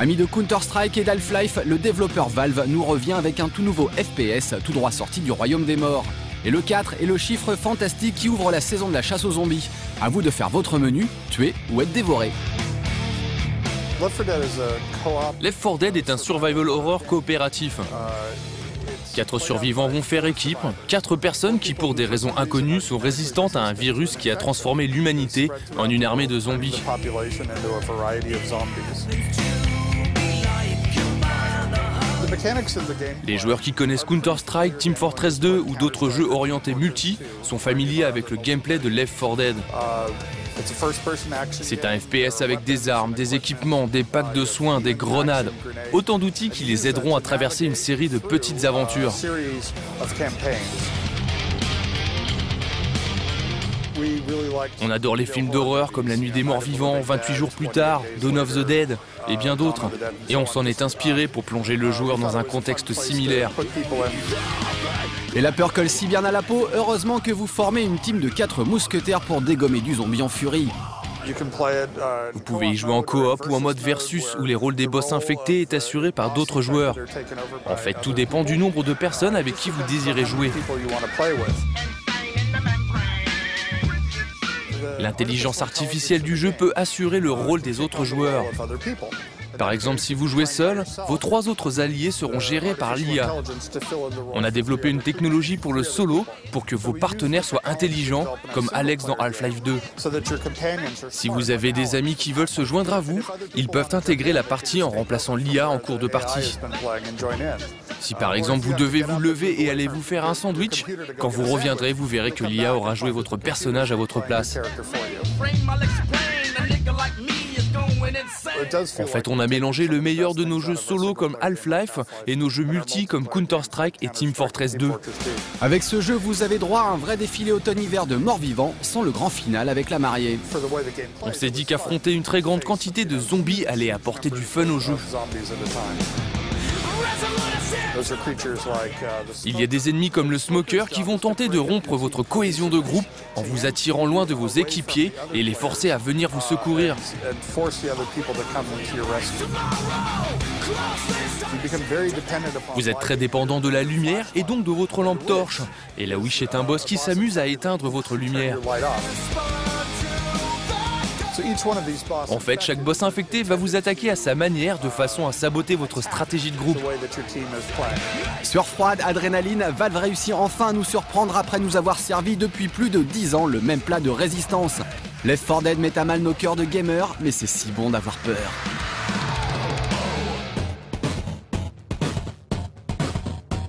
Amis de Counter-Strike et d'Half-Life, le développeur Valve nous revient avec un tout nouveau FPS tout droit sorti du royaume des morts. Et le 4 est le chiffre fantastique qui ouvre la saison de la chasse aux zombies. À vous de faire votre menu, tuer ou être dévoré. Left 4 Dead est un survival horror coopératif. Quatre survivants vont faire équipe, quatre personnes qui pour des raisons inconnues sont résistantes à un virus qui a transformé l'humanité en une armée de zombies. Les joueurs qui connaissent Counter-Strike, Team Fortress 2 ou d'autres jeux orientés multi sont familiers avec le gameplay de Left 4 Dead. C'est un FPS avec des armes, des équipements, des packs de soins, des grenades. Autant d'outils qui les aideront à traverser une série de petites aventures. On adore les films d'horreur comme La Nuit des Morts Vivants, 28 jours plus tard, Dawn of the Dead et bien d'autres. Et on s'en est inspiré pour plonger le joueur dans un contexte similaire. Et la peur colle si bien à la peau, heureusement que vous formez une team de 4 mousquetaires pour dégommer du zombie en furie. Vous pouvez y jouer en coop ou en mode versus où les rôles des boss infectés est assuré par d'autres joueurs. En fait, tout dépend du nombre de personnes avec qui vous désirez jouer. L'intelligence artificielle du jeu peut assurer le rôle des autres joueurs. Par exemple, si vous jouez seul, vos trois autres alliés seront gérés par l'IA. On a développé une technologie pour le solo pour que vos partenaires soient intelligents, comme Alex dans Half-Life 2. Si vous avez des amis qui veulent se joindre à vous, ils peuvent intégrer la partie en remplaçant l'IA en cours de partie. Si par exemple vous devez vous lever et aller vous faire un sandwich, quand vous reviendrez, vous verrez que l'IA aura joué votre personnage à votre place. En fait, on a mélangé le meilleur de nos jeux solo comme Half-Life et nos jeux multi comme Counter-Strike et Team Fortress 2. Avec ce jeu, vous avez droit à un vrai défilé automne-hiver de morts-vivants, sans le grand final avec la mariée. On s'est dit qu'affronter une très grande quantité de zombies allait apporter du fun au jeu. Il y a des ennemis comme le Smoker qui vont tenter de rompre votre cohésion de groupe en vous attirant loin de vos équipiers et les forcer à venir vous secourir. Vous êtes très dépendant de la lumière et donc de votre lampe torche. Et la Wish est un boss qui s'amuse à éteindre votre lumière. En fait, chaque boss infecté va vous attaquer à sa manière de façon à saboter votre stratégie de groupe. Sur froide, adrénaline, Valve réussit enfin à nous surprendre après nous avoir servi depuis plus de 10 ans le même plat de résistance. Left 4 Dead met à mal nos cœurs de gamers, mais c'est si bon d'avoir peur.